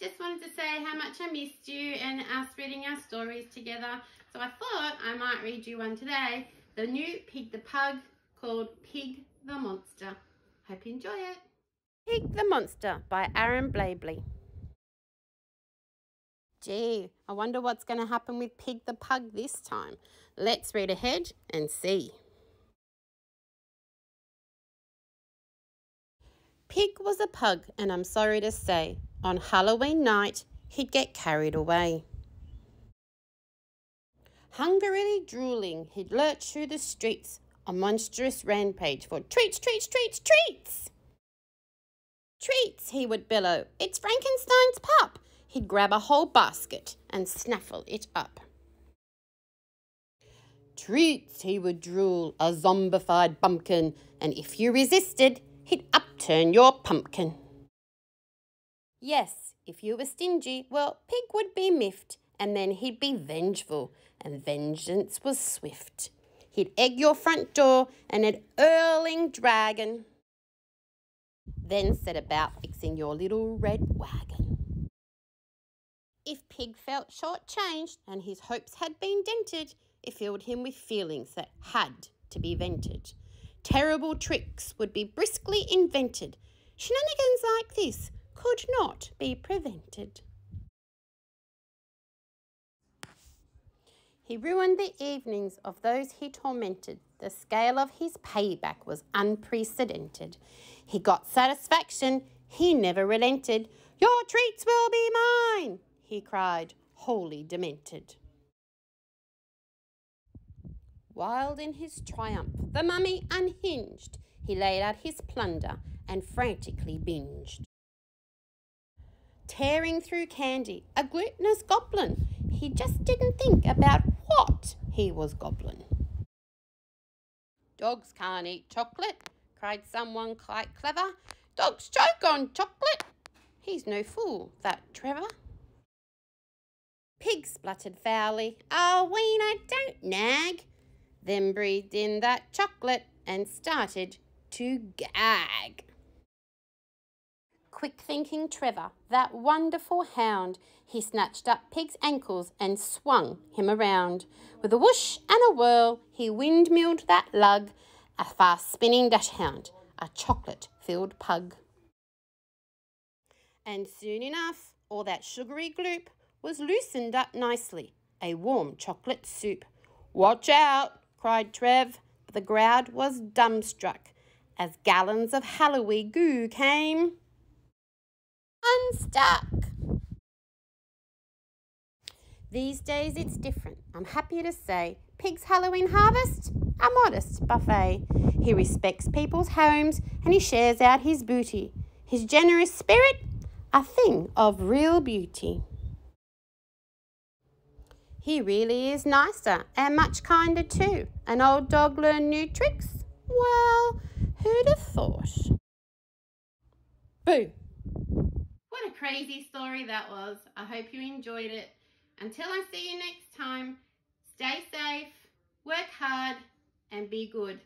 just wanted to say how much I missed you and us reading our stories together. So I thought I might read you one today, the new Pig the Pug called Pig the Monster. Hope you enjoy it. Pig the Monster by Aaron Blabey. Gee, I wonder what's going to happen with Pig the Pug this time. Let's read ahead and see. Pig was a pug, and I'm sorry to say, on Halloween night, he'd get carried away. Hungrily drooling, he'd lurch through the streets, a monstrous rampage for treats, treats, treats, treats! Treats, he would bellow. It's Frankenstein's pup. He'd grab a whole basket and snaffle it up. Treats, he would drool, a zombified bumpkin, and if you resisted, he'd upturn your pumpkin. Yes, if you were stingy, well, Pig would be miffed, and then he'd be vengeful, and vengeance was swift. He'd egg your front door and an earling dragon, then set about fixing your little red wagon. If Pig felt short-changed and his hopes had been dented, it filled him with feelings that had to be vented. Terrible tricks would be briskly invented. Shenanigans like this could not be prevented. He ruined the evenings of those he tormented. The scale of his payback was unprecedented. He got satisfaction. He never relented. Your treats will be mine, he cried, wholly demented. Wild in his triumph, the mummy unhinged. He laid out his plunder and frantically binged. Tearing through candy, a glutinous goblin. He just didn't think about what he was goblin. Dogs can't eat chocolate, cried someone quite clever. Dogs choke on chocolate. He's no fool, that Trevor. Pig spluttered foully. Oh, Weena, don't nag then breathed in that chocolate and started to gag. Quick thinking Trevor, that wonderful hound, he snatched up Pig's ankles and swung him around. With a whoosh and a whirl, he windmilled that lug, a fast spinning dachshund, a chocolate filled pug. And soon enough, all that sugary gloop was loosened up nicely, a warm chocolate soup. Watch out, cried Trev, but the crowd was dumbstruck as gallons of Halloween goo came unstuck. These days it's different, I'm happy to say. Pig's Halloween harvest, a modest buffet. He respects people's homes and he shares out his booty. His generous spirit, a thing of real beauty. He really is nicer and much kinder too. An old dog learn new tricks? Well, who'd have thought? Boo! Crazy story that was. I hope you enjoyed it. Until I see you next time, stay safe, work hard, and be good.